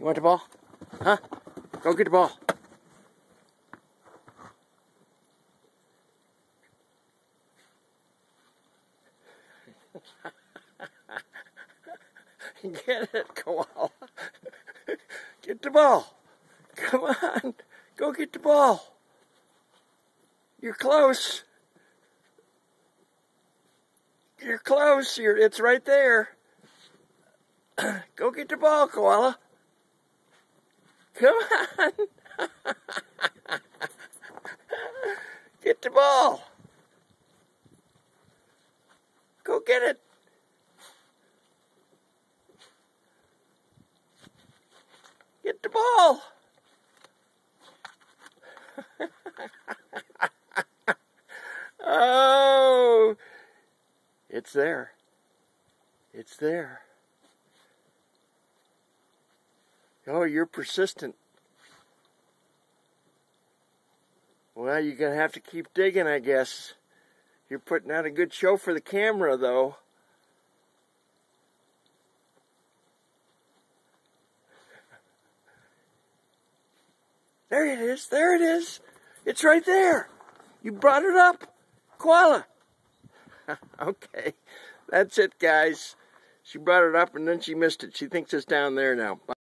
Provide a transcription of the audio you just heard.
You want the ball? Huh? Go get the ball. Get it, koala. Get the ball. Come on. Go get the ball. You're close. You're close. You're, it's right there. Go get the ball, koala. Come on. get the ball. Go get it. Get the ball. oh, it's there. It's there. Oh, you're persistent. Well, you're going to have to keep digging, I guess. You're putting out a good show for the camera, though. There it is. There it is. It's right there. You brought it up. Koala. okay. That's it, guys. She brought it up and then she missed it. She thinks it's down there now. Bye.